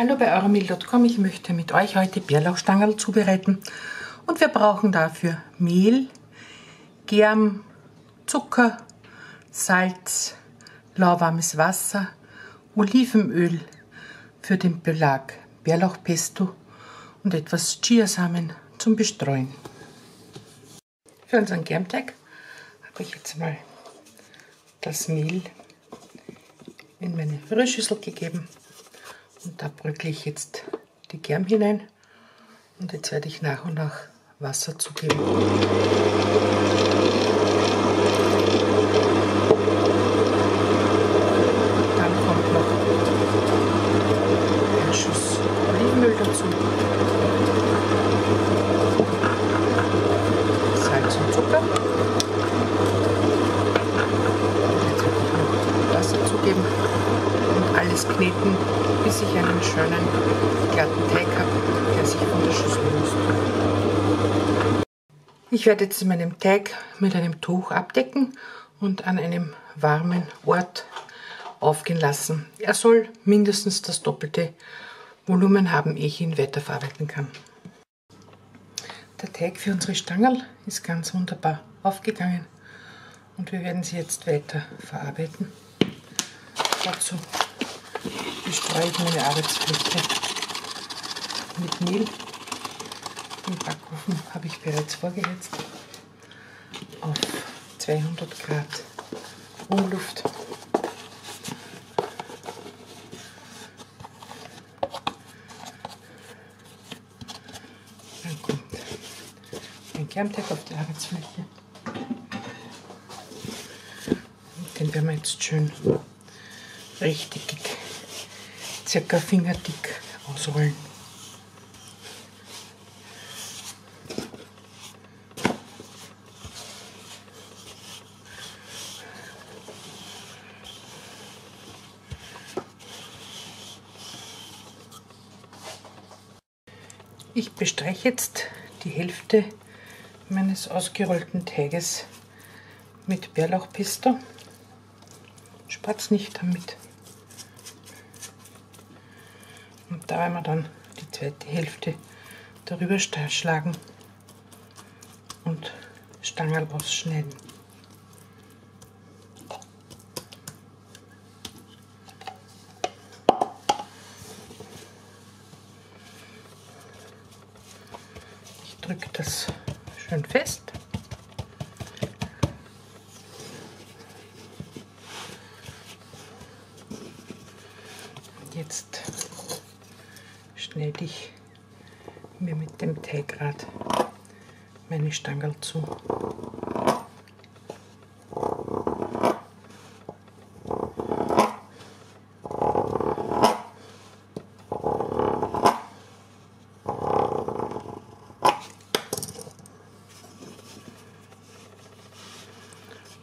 Hallo bei euromil.com, ich möchte mit euch heute Bärlauchstangerl zubereiten und wir brauchen dafür Mehl, Germ, Zucker, Salz, lauwarmes Wasser, Olivenöl für den Belag, Bärlauchpesto und etwas Chiasamen zum Bestreuen. Für unseren Germteig habe ich jetzt mal das Mehl in meine Rührschüssel gegeben da bröckle ich jetzt die Germ hinein und jetzt werde ich nach und nach Wasser zugeben. Dann kommt noch ein Schuss Olivenöl dazu. Salz und Zucker. Jetzt werde ich noch Wasser zugeben und alles kneten, bis ich einen schönen glatten Teig habe, der sich von der Schüssel löst. Ich werde jetzt meinen Teig mit einem Tuch abdecken und an einem warmen Ort aufgehen lassen. Er soll mindestens das doppelte Volumen haben, ehe ich ihn weiterverarbeiten kann. Der Teig für unsere Stangerl ist ganz wunderbar aufgegangen und wir werden sie jetzt weiter verarbeiten. Dazu bestreue ich meine Arbeitsfläche mit Mehl. Den Backofen habe ich bereits vorgeheizt auf 200 Grad Umluft. Dann kommt ein Kernteig auf die Arbeitsfläche. Den werden wir jetzt schön rechteckig, circa fingerdick ausrollen. Ich bestreiche jetzt die Hälfte meines ausgerollten Teiges mit Bärlauchpesto. Spatz nicht damit. Und da wir dann die zweite Hälfte darüber schlagen und Stangerl ausschneiden. Ich drücke das schön fest. Jetzt schneide ich mir mit dem Teigrad meine Stangerl zu.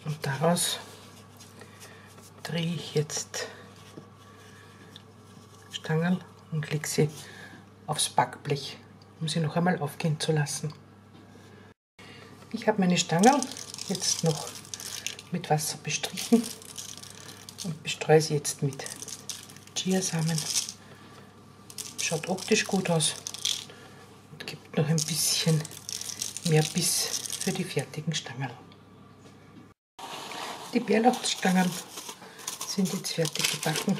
Und daraus drehe ich jetzt Stangerl und lege sie aufs Backblech, um sie noch einmal aufgehen zu lassen. Ich habe meine Stangerl jetzt noch mit Wasser bestrichen und bestreue sie jetzt mit Chiasamen. Schaut optisch gut aus und gibt noch ein bisschen mehr Biss für die fertigen Stangerl. Die Bärlauchstangen sind jetzt fertig gebacken.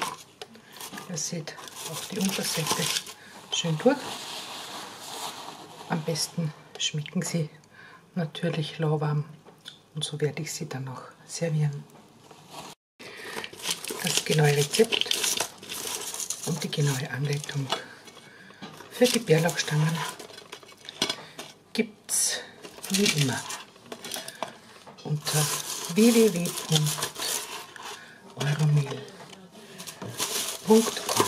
Ihr seht auch die Unterseite schön durch. Am besten schmecken sie natürlich lauwarm und so werde ich sie dann noch servieren. Das genaue Rezept und die genaue Anleitung für die Bärlauchstangen gibt es wie immer unter www.euromil.com